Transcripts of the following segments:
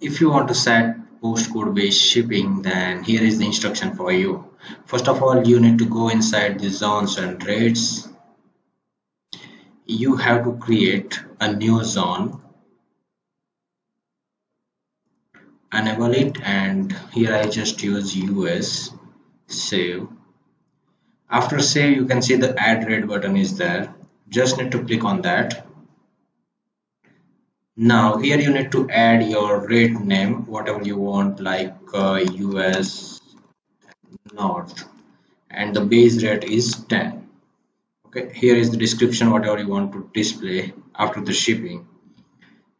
if you want to set postcode based shipping then here is the instruction for you. First of all you need to go inside the zones and rates. You have to create a new zone. Enable it and here I just use US save. After save you can see the add rate button is there. Just need to click on that now here you need to add your rate name whatever you want like uh, US North. And the base rate is 10 okay here is the description whatever you want to display after the shipping.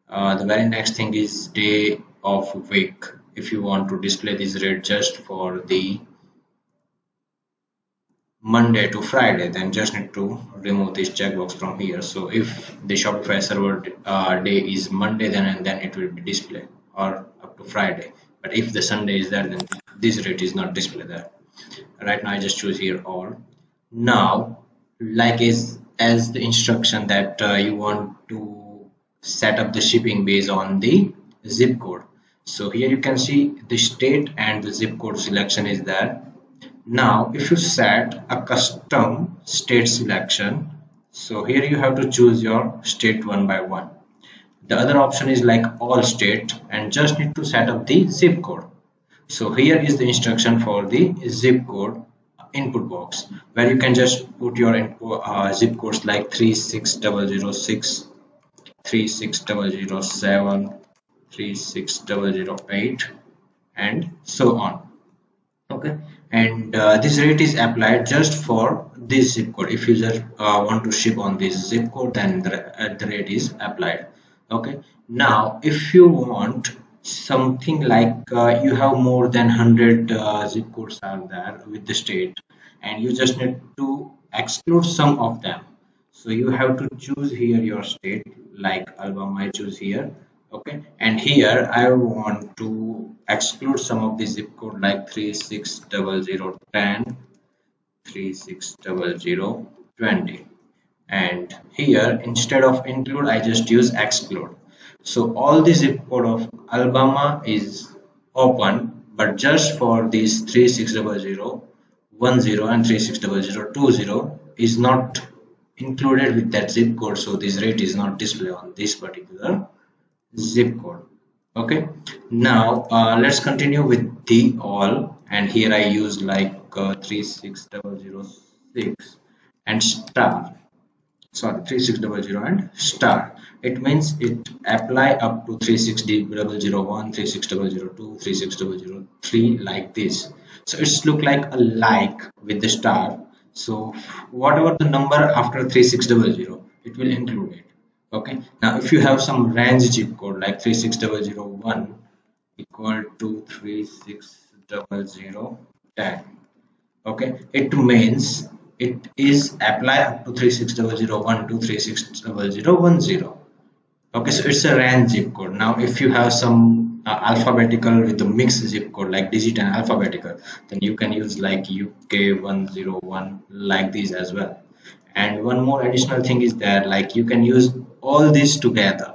Uh, the very next thing is day of week if you want to display this rate just for the Monday to Friday then just need to remove this checkbox from here. So if the Shopify server uh, day is Monday then and then it will be displayed or up to Friday. But if the Sunday is there then this rate is not displayed there. Right now I just choose here all. Now like is as the instruction that uh, you want to set up the shipping based on the zip code. So here you can see the state and the zip code selection is there now if you set a custom state selection so here you have to choose your state one by one. The other option is like all state and just need to set up the zip code. So here is the instruction for the zip code input box where you can just put your uh, zip codes like 36006 36007 36008 and so on okay. And uh, this rate is applied just for this zip code. If you just uh, want to ship on this zip code then the, uh, the rate is applied. Okay. Now if you want something like uh, you have more than 100 uh, zip codes are there with the state and you just need to exclude some of them. So you have to choose here your state like Alabama I choose here okay? And here I want to exclude some of the zip code like 360010 360020 and here instead of include I just use exclude. So all the zip code of Alabama is open but just for these 360010 and 360020 is not included with that zip code. So this rate is not displayed on this particular zip code. Okay? Now uh, let's continue with the all. And here I use like uh, 36006 and star. Sorry 3600 and star. It means it apply up to 36001 36002 36003 like this. So it's look like a like with the star. So whatever the number after 3600 it will include it okay. Now if you have some range zip code like 36001 equal to 360010 okay. It means it is apply up to 36001 to 36010 okay. So it's a range zip code. Now if you have some uh, alphabetical with the mixed zip code like digit and alphabetical then you can use like uk 101 like this as well and one more additional thing is that like you can use all these together.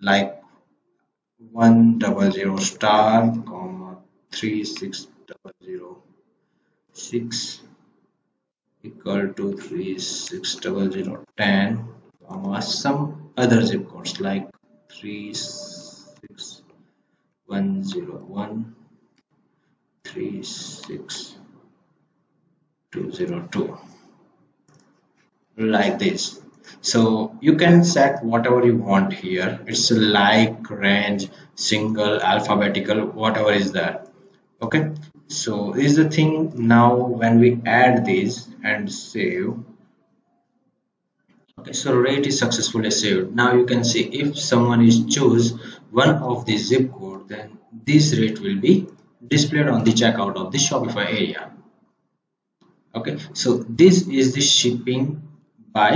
Like 100 star comma 3606 equal to 360010 comma some other zip codes like 36101 36202 like this. So you can set whatever you want here. It's like range single alphabetical whatever is there. Okay? So is the thing now when we add this and save. Okay so rate is successfully saved. Now you can see if someone is choose one of the zip code then this rate will be displayed on the checkout of the shopify area. Okay? So this is the shipping by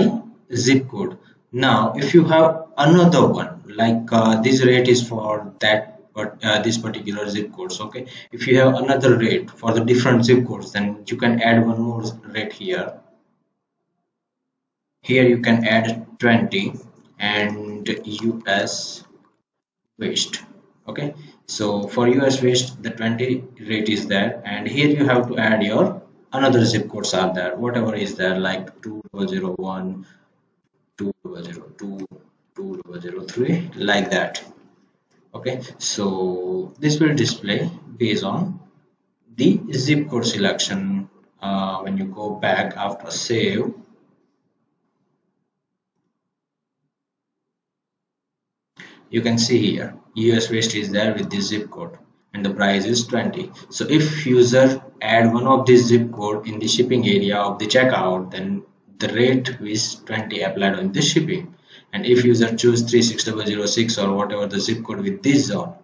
zip code. Now if you have another one like uh, this rate is for that but uh, this particular zip codes okay? If you have another rate for the different zip codes then you can add one more rate here. Here you can add 20 and US West okay? So for US West the 20 rate is there. And here you have to add your another zip codes are there. Whatever is there like 2001 2002 2003 like that. Okay so this will display based on the zip code selection uh, when you go back after save. You can see here US West is there with the zip code and the price is 20 so if user add one of this zip code in the shipping area of the checkout then the rate is 20 applied on the shipping. And if user choose 36006 or whatever the zip code with this zone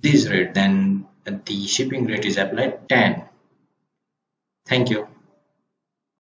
this rate then the shipping rate is applied 10 thank you